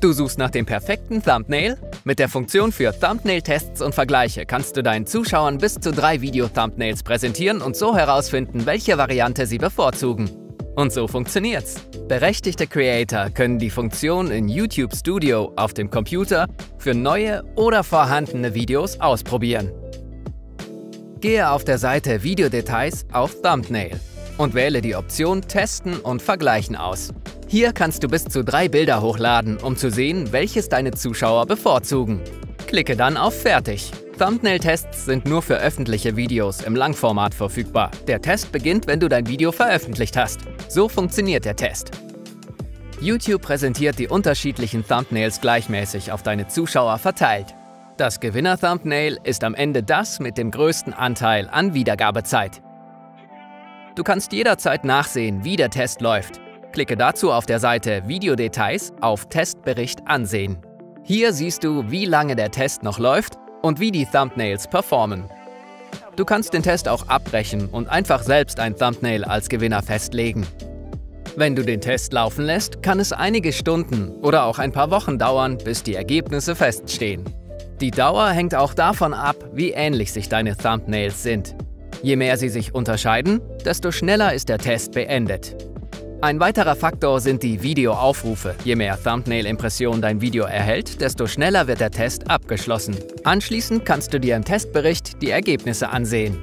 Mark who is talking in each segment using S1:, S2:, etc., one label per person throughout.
S1: Du suchst nach dem perfekten Thumbnail? Mit der Funktion für Thumbnail-Tests und Vergleiche kannst du deinen Zuschauern bis zu drei Video-Thumbnails präsentieren und so herausfinden, welche Variante sie bevorzugen. Und so funktioniert's. Berechtigte Creator können die Funktion in YouTube Studio auf dem Computer für neue oder vorhandene Videos ausprobieren. Gehe auf der Seite Videodetails auf Thumbnail und wähle die Option Testen und Vergleichen aus. Hier kannst du bis zu drei Bilder hochladen, um zu sehen, welches deine Zuschauer bevorzugen. Klicke dann auf Fertig. Thumbnail-Tests sind nur für öffentliche Videos im Langformat verfügbar. Der Test beginnt, wenn du dein Video veröffentlicht hast. So funktioniert der Test. YouTube präsentiert die unterschiedlichen Thumbnails gleichmäßig auf deine Zuschauer verteilt. Das Gewinner-Thumbnail ist am Ende das mit dem größten Anteil an Wiedergabezeit. Du kannst jederzeit nachsehen, wie der Test läuft. Klicke dazu auf der Seite Videodetails auf Testbericht ansehen. Hier siehst du, wie lange der Test noch läuft und wie die Thumbnails performen. Du kannst den Test auch abbrechen und einfach selbst ein Thumbnail als Gewinner festlegen. Wenn du den Test laufen lässt, kann es einige Stunden oder auch ein paar Wochen dauern, bis die Ergebnisse feststehen. Die Dauer hängt auch davon ab, wie ähnlich sich deine Thumbnails sind. Je mehr sie sich unterscheiden, desto schneller ist der Test beendet. Ein weiterer Faktor sind die Videoaufrufe. Je mehr Thumbnail-Impressionen dein Video erhält, desto schneller wird der Test abgeschlossen. Anschließend kannst du dir im Testbericht die Ergebnisse ansehen.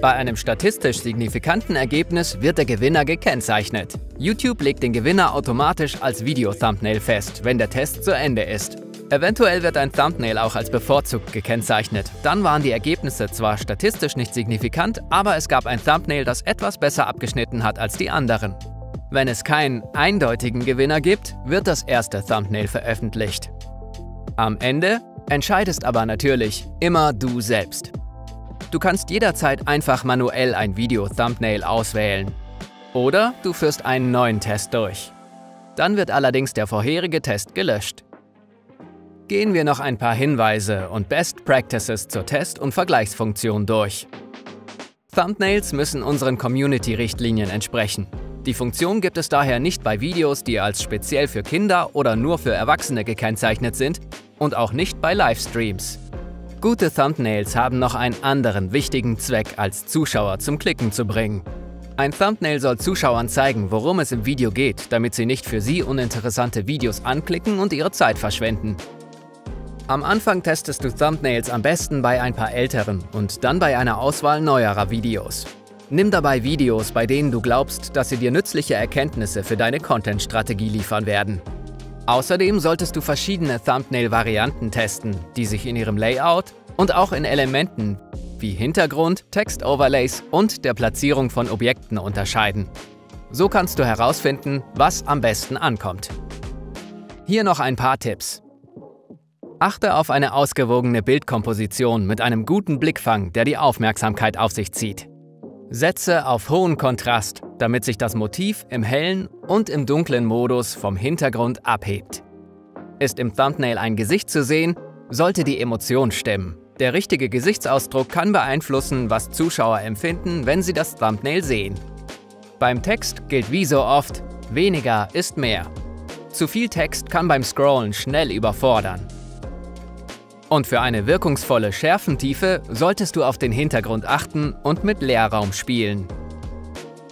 S1: Bei einem statistisch signifikanten Ergebnis wird der Gewinner gekennzeichnet. YouTube legt den Gewinner automatisch als Video-Thumbnail fest, wenn der Test zu Ende ist. Eventuell wird ein Thumbnail auch als bevorzugt gekennzeichnet. Dann waren die Ergebnisse zwar statistisch nicht signifikant, aber es gab ein Thumbnail, das etwas besser abgeschnitten hat als die anderen. Wenn es keinen eindeutigen Gewinner gibt, wird das erste Thumbnail veröffentlicht. Am Ende entscheidest aber natürlich immer du selbst. Du kannst jederzeit einfach manuell ein Video-Thumbnail auswählen. Oder du führst einen neuen Test durch. Dann wird allerdings der vorherige Test gelöscht. Gehen wir noch ein paar Hinweise und Best Practices zur Test- und Vergleichsfunktion durch. Thumbnails müssen unseren Community-Richtlinien entsprechen. Die Funktion gibt es daher nicht bei Videos, die als speziell für Kinder oder nur für Erwachsene gekennzeichnet sind und auch nicht bei Livestreams. Gute Thumbnails haben noch einen anderen wichtigen Zweck, als Zuschauer zum Klicken zu bringen. Ein Thumbnail soll Zuschauern zeigen, worum es im Video geht, damit sie nicht für sie uninteressante Videos anklicken und ihre Zeit verschwenden. Am Anfang testest du Thumbnails am besten bei ein paar älteren und dann bei einer Auswahl neuerer Videos. Nimm dabei Videos, bei denen du glaubst, dass sie dir nützliche Erkenntnisse für deine Content-Strategie liefern werden. Außerdem solltest du verschiedene Thumbnail-Varianten testen, die sich in ihrem Layout und auch in Elementen wie Hintergrund, Text-Overlays und der Platzierung von Objekten unterscheiden. So kannst du herausfinden, was am besten ankommt. Hier noch ein paar Tipps. Achte auf eine ausgewogene Bildkomposition mit einem guten Blickfang, der die Aufmerksamkeit auf sich zieht. Setze auf hohen Kontrast, damit sich das Motiv im hellen und im dunklen Modus vom Hintergrund abhebt. Ist im Thumbnail ein Gesicht zu sehen, sollte die Emotion stimmen. Der richtige Gesichtsausdruck kann beeinflussen, was Zuschauer empfinden, wenn sie das Thumbnail sehen. Beim Text gilt wie so oft, weniger ist mehr. Zu viel Text kann beim Scrollen schnell überfordern. Und für eine wirkungsvolle Schärfentiefe solltest du auf den Hintergrund achten und mit Leerraum spielen.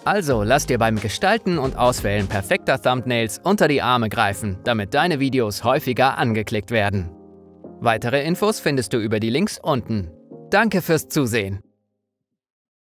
S1: Also lass dir beim Gestalten und Auswählen perfekter Thumbnails unter die Arme greifen, damit deine Videos häufiger angeklickt werden. Weitere Infos findest du über die Links unten. Danke fürs Zusehen.